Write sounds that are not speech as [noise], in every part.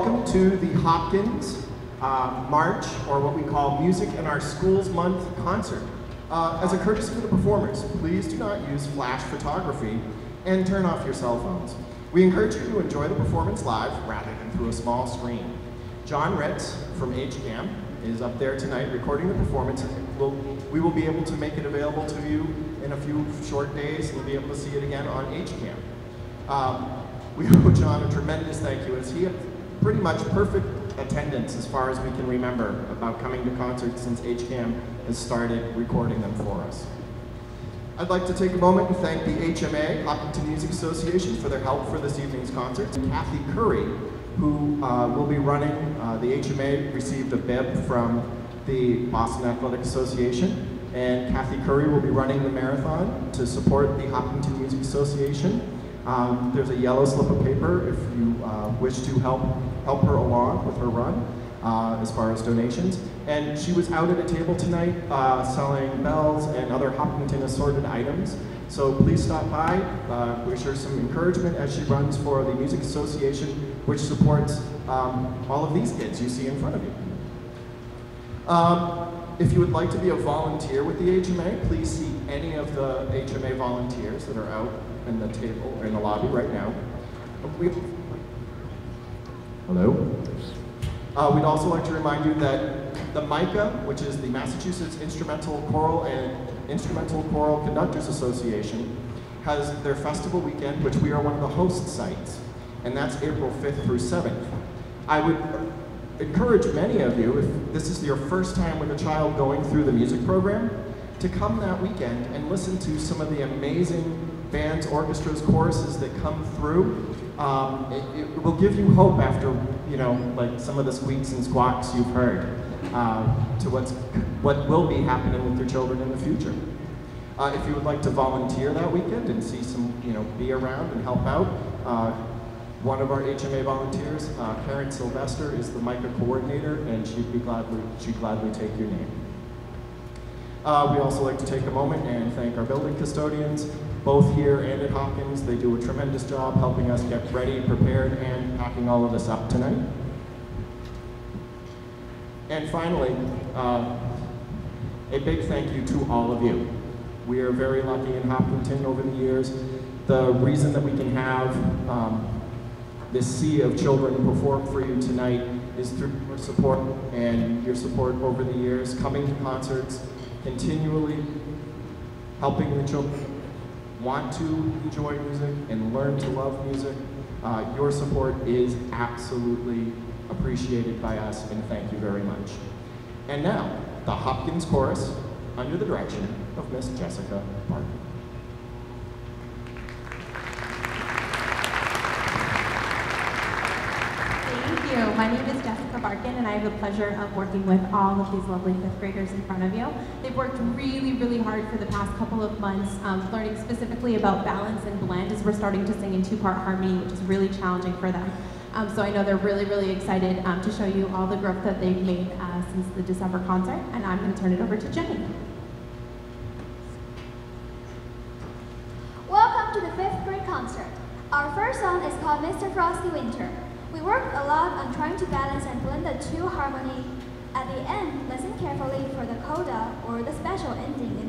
Welcome to the Hopkins uh, March, or what we call Music in Our Schools Month concert. Uh, as a courtesy to the performers, please do not use flash photography and turn off your cell phones. We encourage you to enjoy the performance live rather than through a small screen. John Ritz from HCAM is up there tonight recording the performance. We'll, we will be able to make it available to you in a few short days. You'll be able to see it again on HCAM. Um, we [laughs] owe John a tremendous thank you as he pretty much perfect attendance as far as we can remember about coming to concerts since HCAM has started recording them for us. I'd like to take a moment and thank the HMA, Hopkinton Music Association, for their help for this evening's concert. Kathy Curry, who uh, will be running, uh, the HMA received a bib from the Boston Athletic Association, and Kathy Curry will be running the marathon to support the Hopkinton Music Association. Um, there's a yellow slip of paper if you uh, wish to help help her along with her run uh, as far as donations. And she was out at a table tonight uh, selling bells and other Hopkinton assorted items. So please stop by, uh, wish her some encouragement as she runs for the Music Association, which supports um, all of these kids you see in front of you. Um, if you would like to be a volunteer with the HMA, please see any of the HMA volunteers that are out in the table, in the lobby right now. We, hello? Uh, we'd also like to remind you that the MICCA, which is the Massachusetts Instrumental Choral and Instrumental Choral Conductors Association, has their festival weekend, which we are one of the host sites, and that's April 5th through 7th. I would encourage many of you, if this is your first time with a child going through the music program, to come that weekend and listen to some of the amazing bands, orchestras, choruses that come through. Um, it, it, will give you hope after, you know, like some of the squeaks and squawks you've heard uh, to what's, what will be happening with your children in the future. Uh, if you would like to volunteer that weekend and see some, you know, be around and help out, uh, one of our HMA volunteers, uh, Karen Sylvester, is the MICCA coordinator, and she'd be gladly, she'd gladly take your name. Uh, we also like to take a moment and thank our building custodians, both here and at Hopkins. They do a tremendous job helping us get ready, prepared, and packing all of this up tonight. And finally, uh, a big thank you to all of you. We are very lucky in Hopkinton over the years. The reason that we can have um, this sea of children perform for you tonight is through your support and your support over the years, coming to concerts, continually helping the children want to enjoy music and learn to love music, uh, your support is absolutely appreciated by us, and thank you very much. And now, the Hopkins Chorus, under the direction of Miss Jessica Barkin. You. My name is Jessica Barkin, and I have the pleasure of working with all of these lovely fifth graders in front of you. They've worked really, really hard for the past couple of months, um, learning specifically about balance and blend as we're starting to sing in two-part harmony, which is really challenging for them. Um, so I know they're really, really excited um, to show you all the growth that they've made uh, since the December concert, and I'm going to turn it over to Jenny. Welcome to the fifth grade concert. Our first song is called Mr. Frosty Winter. We worked a lot on trying to balance and blend the two harmony. At the end, listen carefully for the coda or the special ending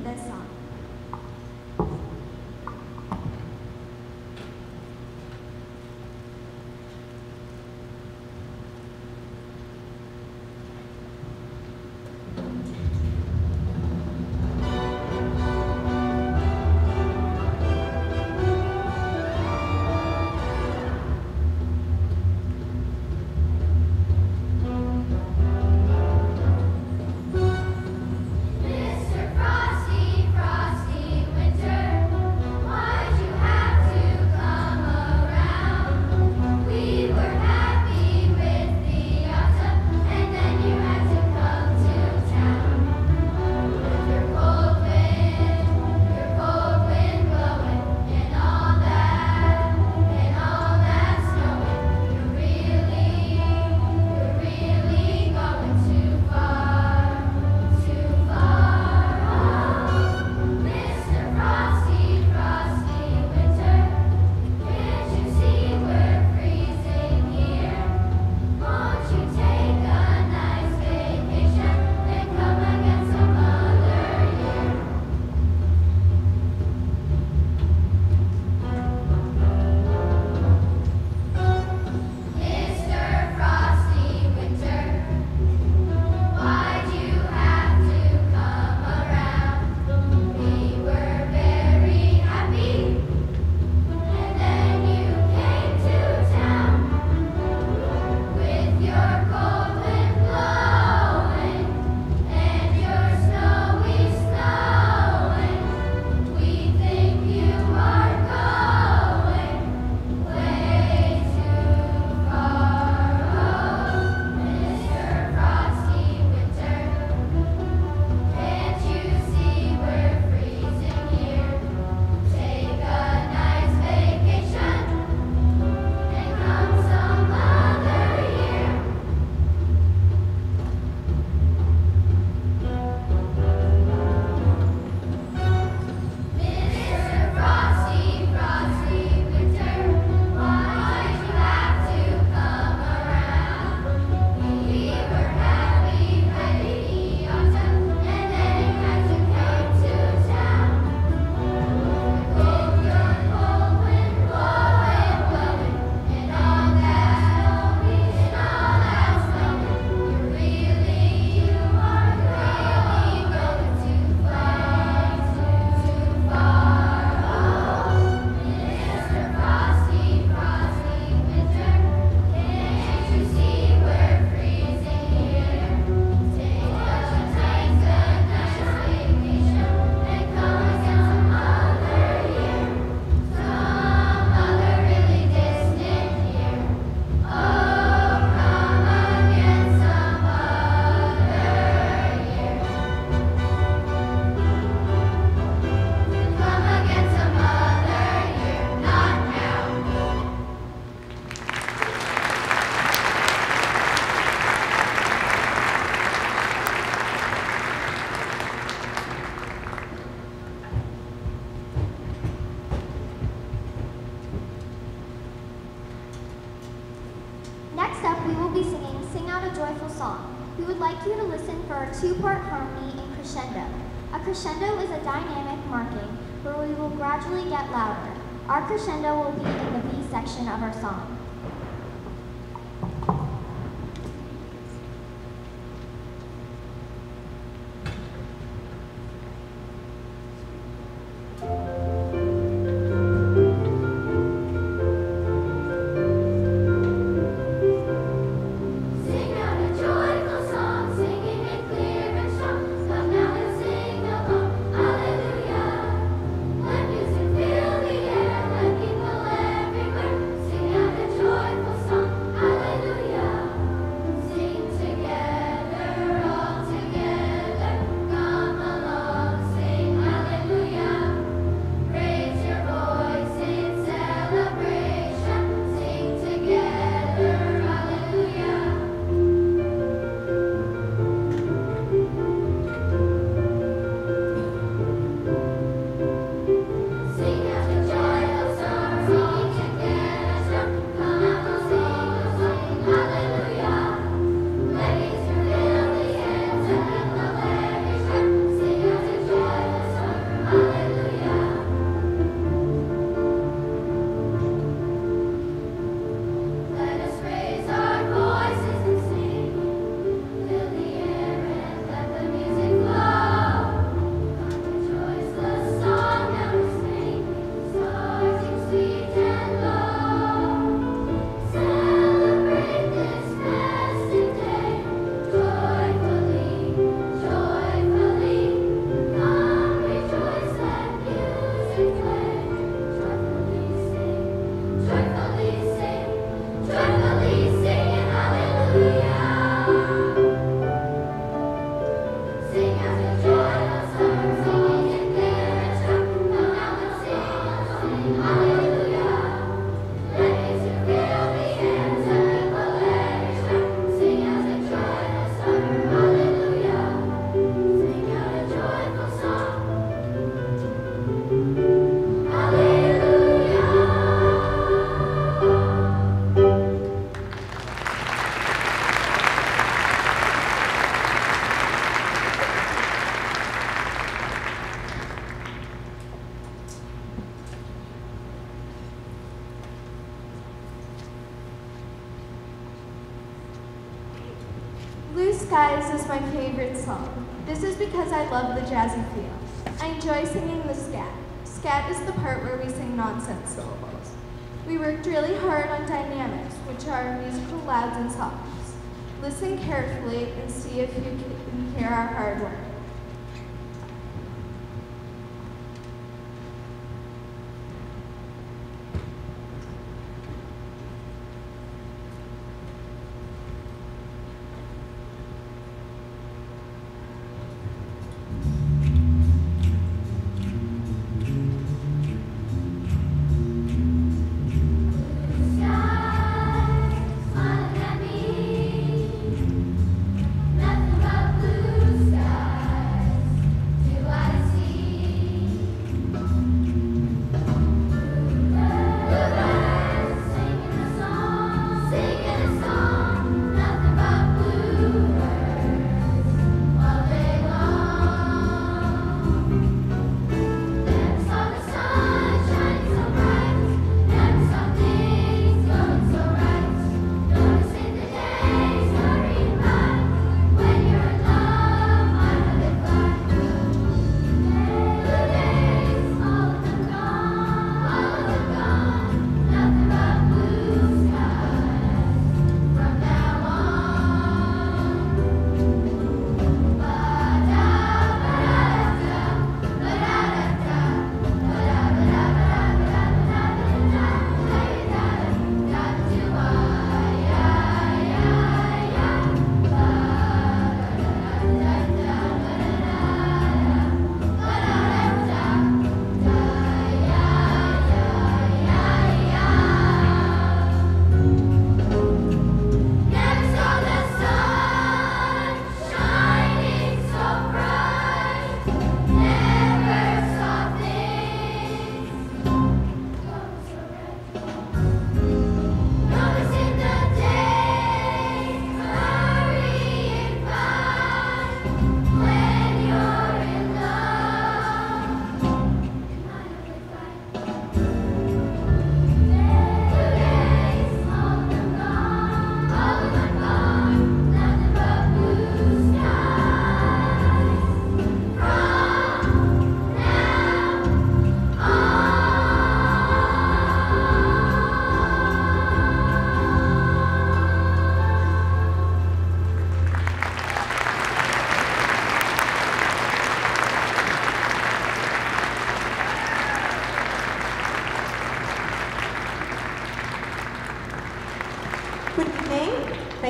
jazzy feel. I enjoy singing the scat. Scat is the part where we sing nonsense syllables. We worked really hard on dynamics, which are musical louds and softs. Listen carefully and see if you can hear our hard work.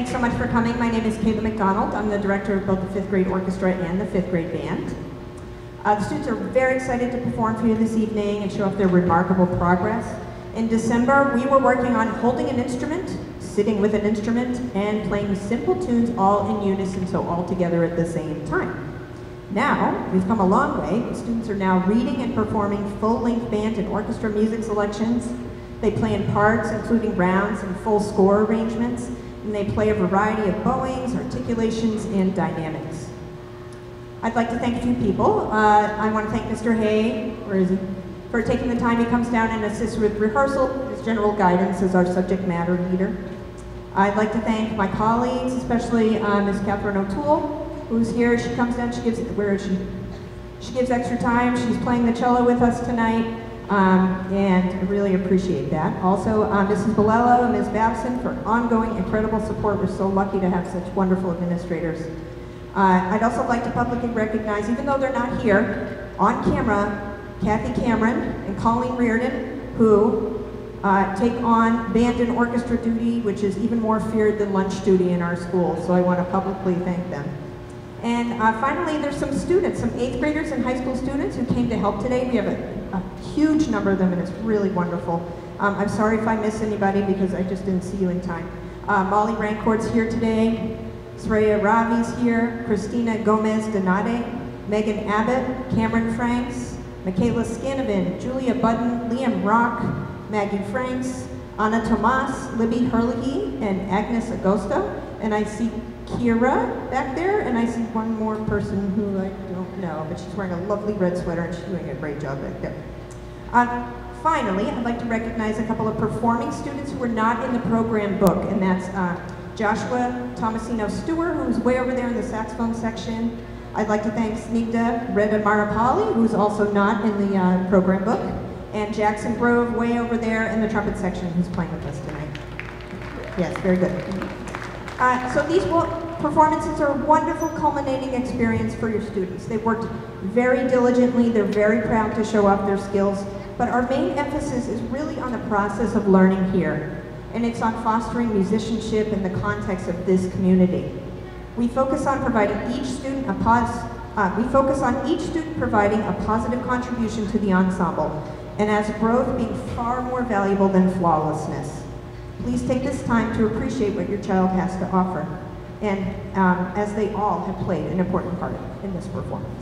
Thanks so much for coming. My name is Kayla McDonald. I'm the director of both the fifth grade orchestra and the fifth grade band. Uh, the students are very excited to perform for you this evening and show off their remarkable progress. In December, we were working on holding an instrument, sitting with an instrument, and playing simple tunes all in unison, so all together at the same time. Now, we've come a long way. The students are now reading and performing full-length band and orchestra music selections. They play in parts, including rounds and full score arrangements, and they play a variety of bowings, articulations, and dynamics. I'd like to thank a few people. Uh, I want to thank Mr. Hay, where is he, for taking the time he comes down and assists with rehearsal, his general guidance as our subject matter leader. I'd like to thank my colleagues, especially uh, Ms. Catherine O'Toole, who's here. She comes down, she gives, where is she? She gives extra time. She's playing the cello with us tonight, um, and I really appreciate that. Also, uh, Mrs. Bilello and Ms. Babson for ongoing incredible support. We're so lucky to have such wonderful administrators. Uh, I'd also like to publicly recognize, even though they're not here, on camera, Kathy Cameron and Colleen Reardon, who uh, take on band and orchestra duty, which is even more feared than lunch duty in our school. So I want to publicly thank them. And uh, finally, there's some students, some eighth graders and high school students who came to help today. We have a huge number of them, and it's really wonderful. Um, I'm sorry if I miss anybody because I just didn't see you in time. Uh, Molly Rancourt's here today. Sreya Ravi's here. Christina Gomez Donade. Megan Abbott. Cameron Franks. Michaela Scanovan. Julia Budden. Liam Rock. Maggie Franks. Anna Tomas. Libby Hurley, and Agnes Agosto. And I see Kira back there, and I see one more person who I don't know, but she's wearing a lovely red sweater and she's doing a great job back there. Um, finally, I'd like to recognize a couple of performing students who are not in the program book, and that's uh, Joshua Tomasino Stewart, who's way over there in the saxophone section. I'd like to thank Snigda Reda Marapali, who's also not in the uh, program book, and Jackson Grove, way over there in the trumpet section, who's playing with us tonight. Yes, very good. Uh, so these performances are a wonderful culminating experience for your students. They've worked very diligently, they're very proud to show off their skills, but our main emphasis is really on the process of learning here, and it's on fostering musicianship in the context of this community. We focus on providing each student a pos uh, we focus on each student providing a positive contribution to the ensemble, and as growth being far more valuable than flawlessness. Please take this time to appreciate what your child has to offer, and um, as they all have played an important part in this performance.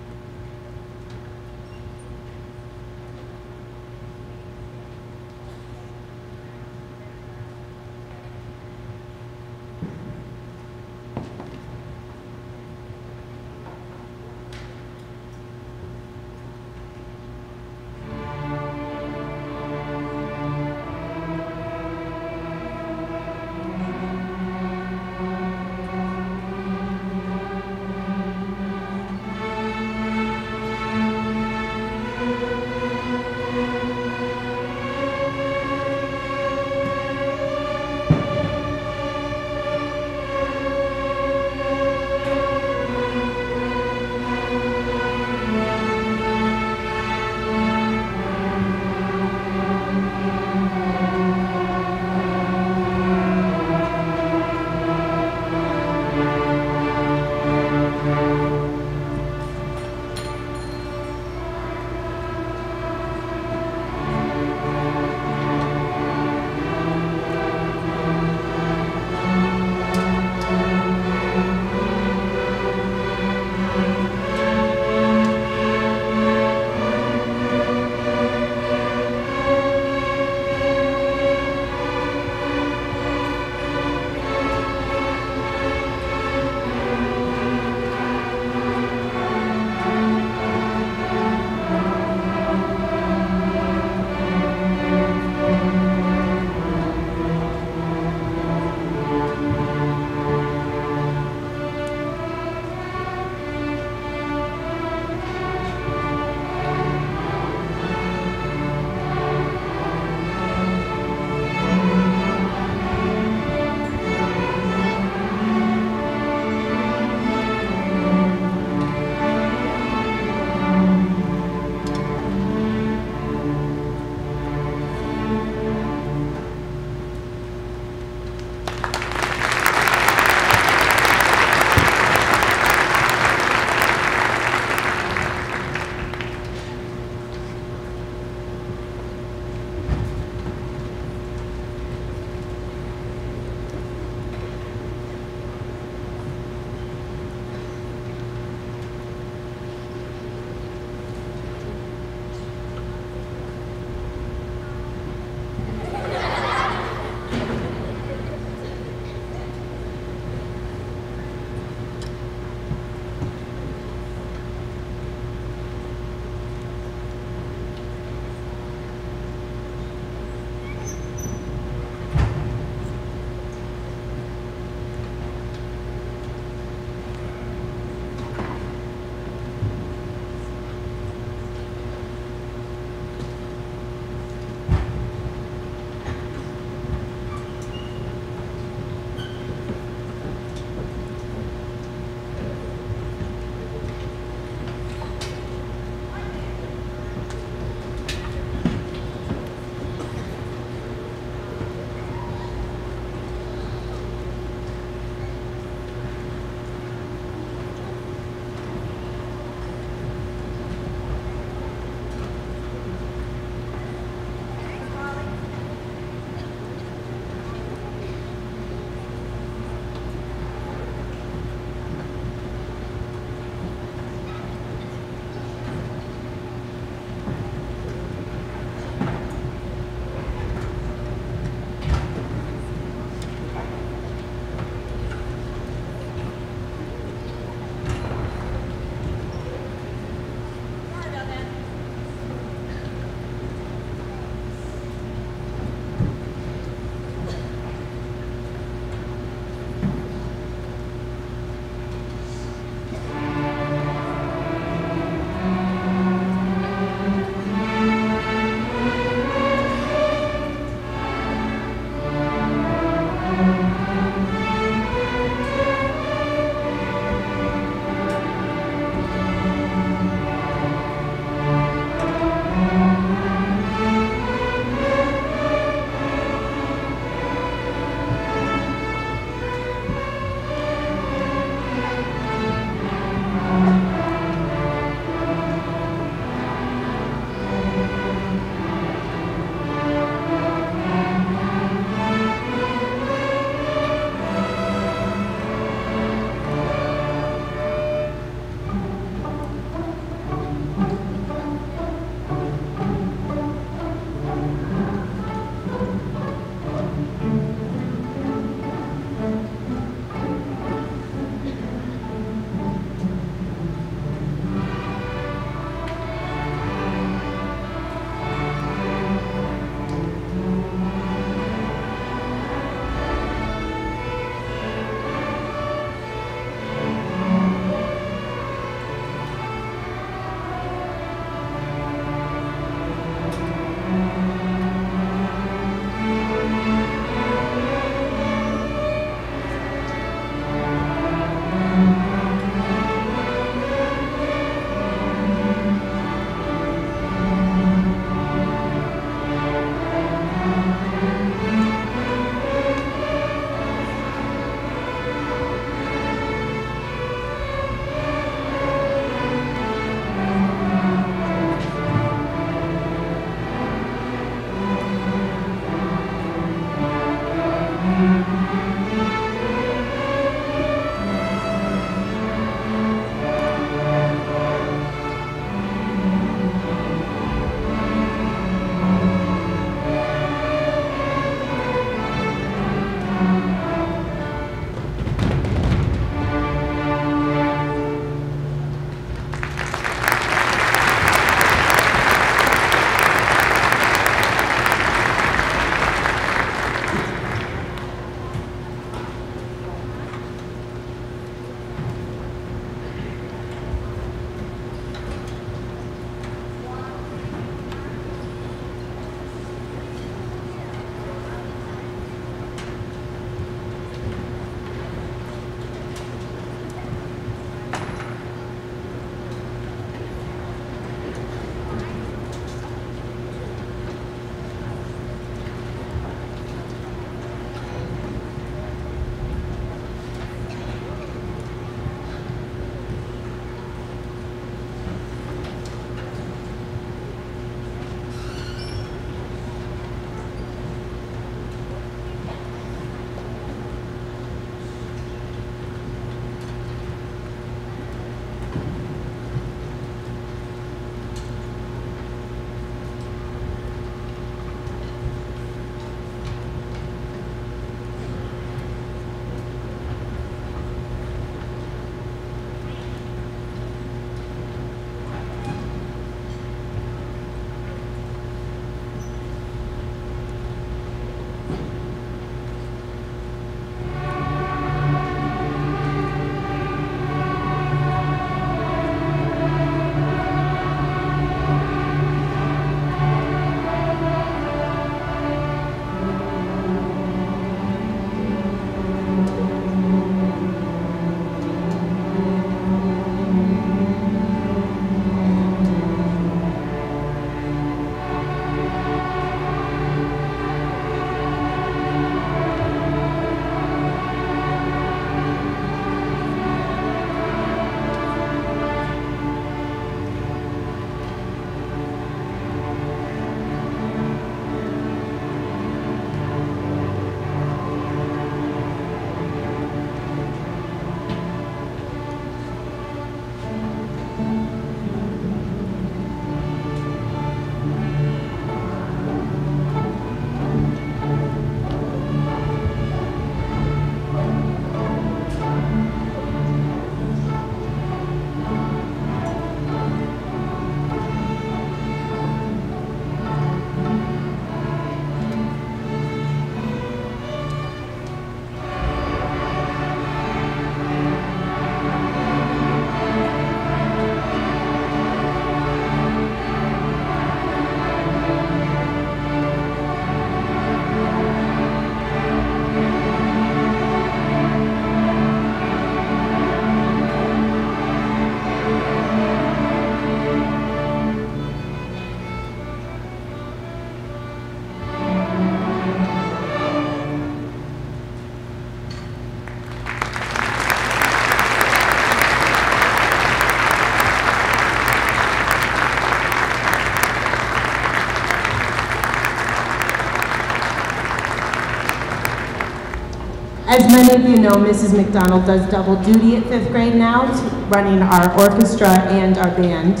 Many of you know, Mrs. McDonald does double duty at fifth grade now, running our orchestra and our band,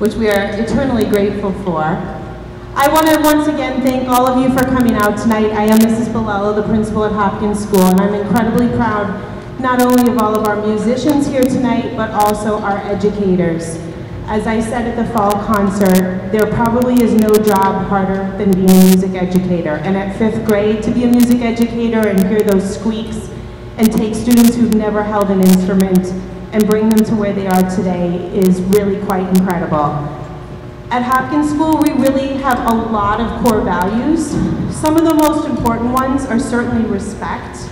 which we are eternally grateful for. I want to once again thank all of you for coming out tonight. I am Mrs. Bilello, the principal at Hopkins School, and I'm incredibly proud not only of all of our musicians here tonight, but also our educators. As I said at the fall concert, there probably is no job harder than being a music educator. And at fifth grade, to be a music educator and hear those squeaks and take students who've never held an instrument and bring them to where they are today is really quite incredible. At Hopkins School, we really have a lot of core values. Some of the most important ones are certainly respect.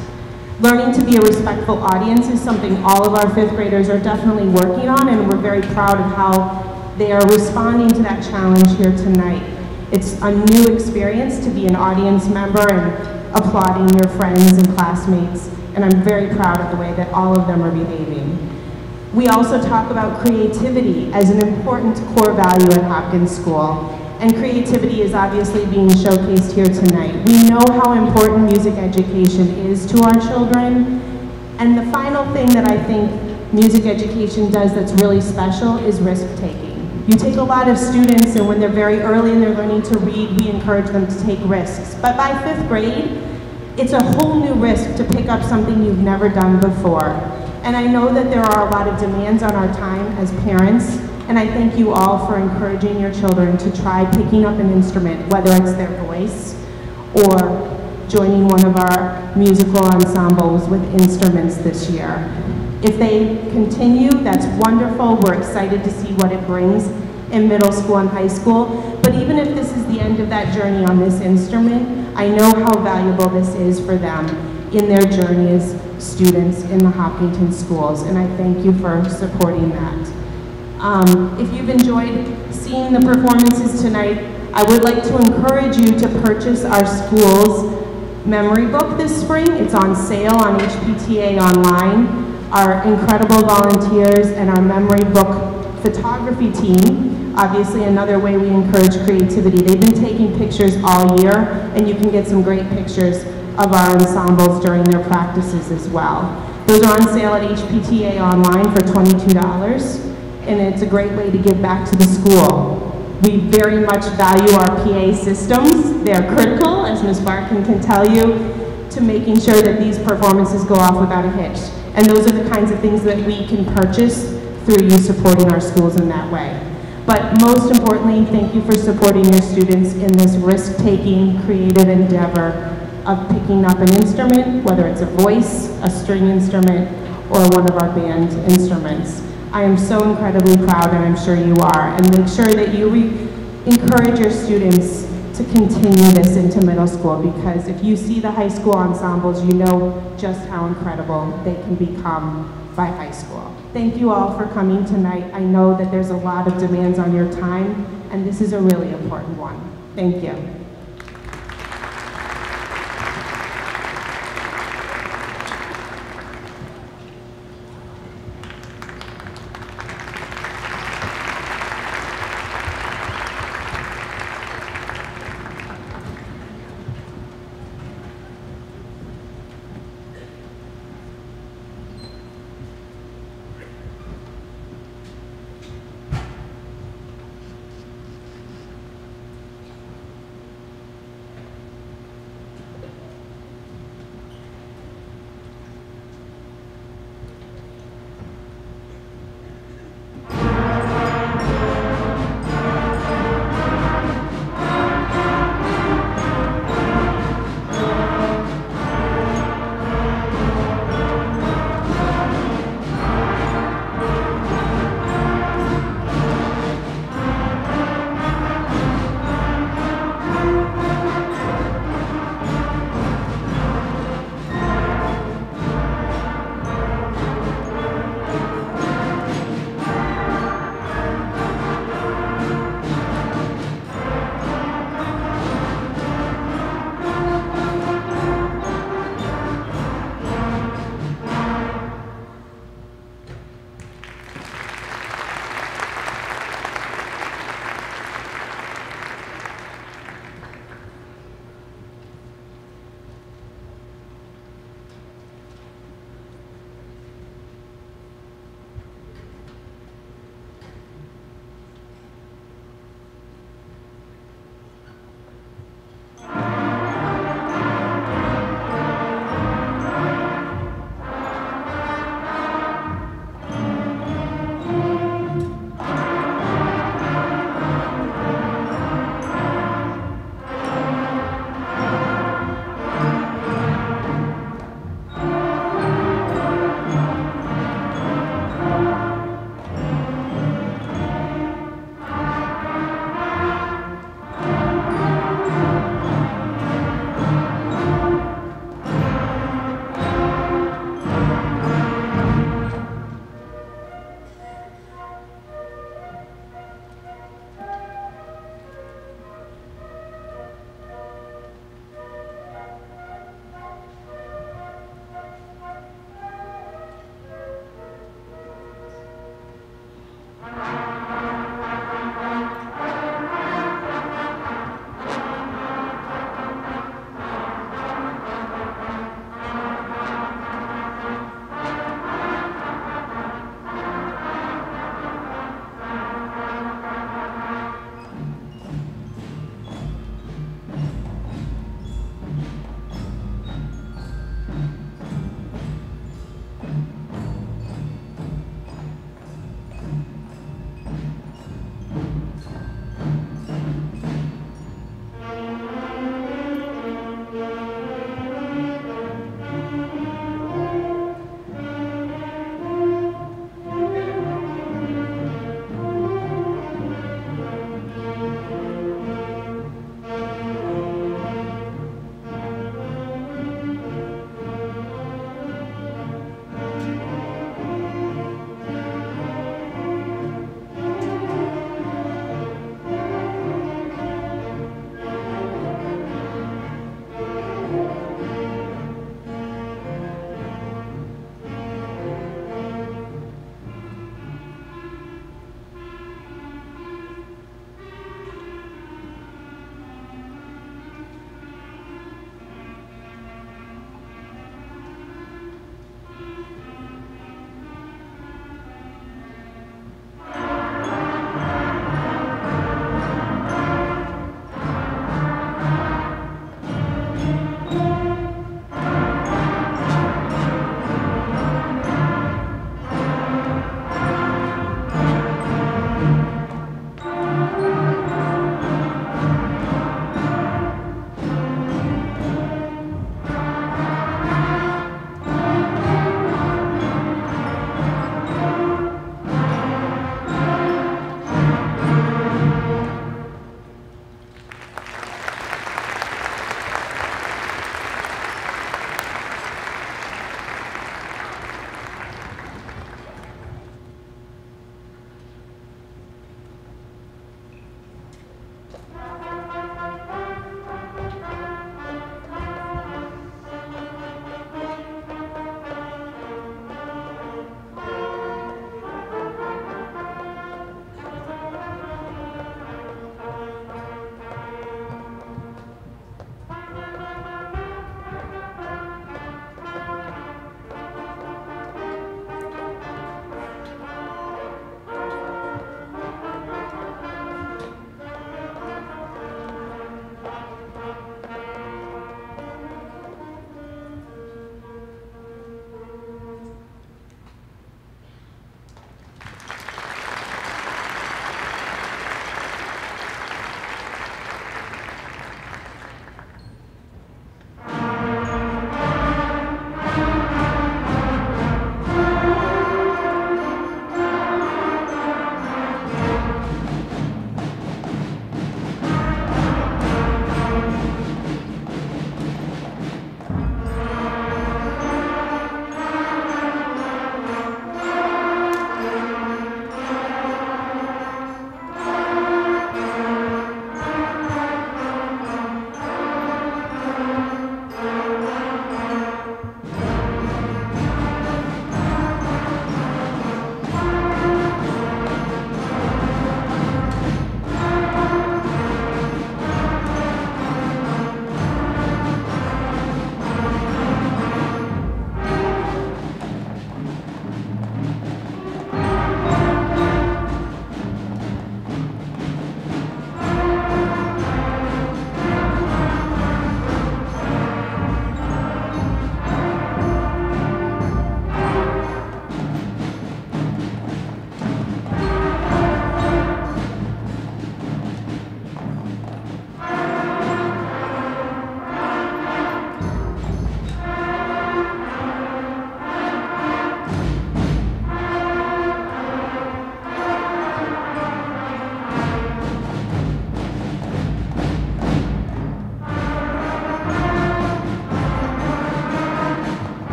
Learning to be a respectful audience is something all of our fifth graders are definitely working on, and we're very proud of how they are responding to that challenge here tonight. It's a new experience to be an audience member and applauding your friends and classmates, and I'm very proud of the way that all of them are behaving. We also talk about creativity as an important core value at Hopkins School, and creativity is obviously being showcased here tonight. We know how important music education is to our children, and the final thing that I think music education does that's really special is risk-taking. You take a lot of students, and when they're very early and they're learning to read, we encourage them to take risks. But by fifth grade, it's a whole new risk to pick up something you've never done before. And I know that there are a lot of demands on our time as parents, and I thank you all for encouraging your children to try picking up an instrument, whether it's their voice or joining one of our musical ensembles with instruments this year. If they continue, that's wonderful. We're excited to see what it brings in middle school and high school. But even if this is the end of that journey on this instrument, I know how valuable this is for them in their journey as students in the Hopkinton schools, and I thank you for supporting that. Um, if you've enjoyed seeing the performances tonight, I would like to encourage you to purchase our school's memory book this spring. It's on sale on HPTA online. Our incredible volunteers and our memory book photography team, obviously another way we encourage creativity. They've been taking pictures all year, and you can get some great pictures of our ensembles during their practices as well. Those are on sale at HPTA online for $22 and it's a great way to give back to the school. We very much value our PA systems. They're critical, as Ms. Barkin can tell you, to making sure that these performances go off without a hitch. And those are the kinds of things that we can purchase through you supporting our schools in that way. But most importantly, thank you for supporting your students in this risk-taking, creative endeavor of picking up an instrument, whether it's a voice, a string instrument, or one of our band instruments. I am so incredibly proud, and I'm sure you are, and make sure that you encourage your students to continue this into middle school because if you see the high school ensembles, you know just how incredible they can become by high school. Thank you all for coming tonight. I know that there's a lot of demands on your time, and this is a really important one. Thank you.